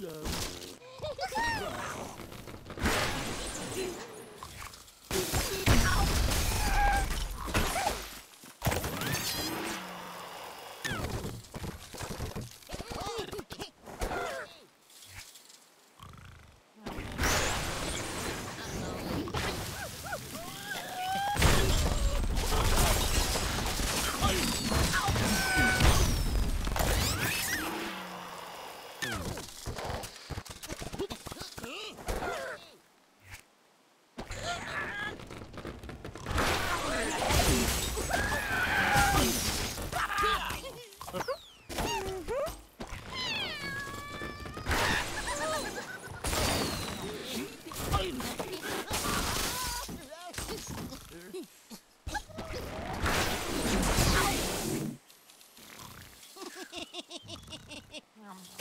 Oh! Whoa!